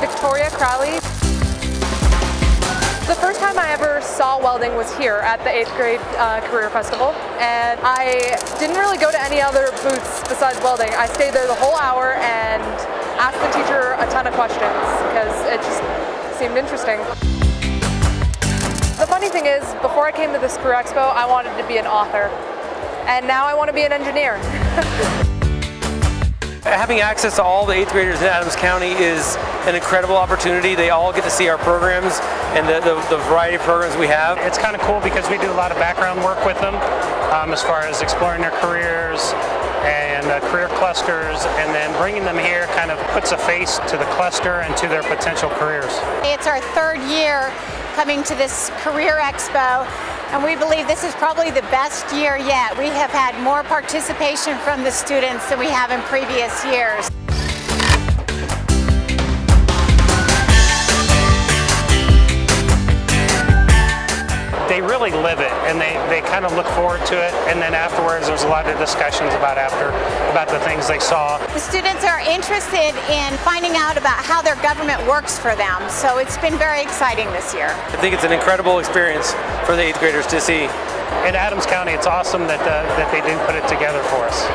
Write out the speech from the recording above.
Victoria Crowley. The first time I ever saw welding was here at the 8th grade uh, career festival and I didn't really go to any other booths besides welding. I stayed there the whole hour and asked the teacher a ton of questions because it just seemed interesting. The funny thing is, before I came to this Career Expo, I wanted to be an author and now I want to be an engineer. Having access to all the 8th graders in Adams County is an incredible opportunity. They all get to see our programs and the, the, the variety of programs we have. It's kind of cool because we do a lot of background work with them um, as far as exploring their careers and uh, career clusters and then bringing them here kind of puts a face to the cluster and to their potential careers. It's our third year coming to this Career Expo and we believe this is probably the best year yet. We have had more participation from the students than we have in previous years. They really live it and they, they kind of look forward to it and then afterwards there's a lot of discussions about after about the things they saw. The students are interested in finding out about how their government works for them so it's been very exciting this year. I think it's an incredible experience for the 8th graders to see. In Adams County it's awesome that, uh, that they did put it together for us.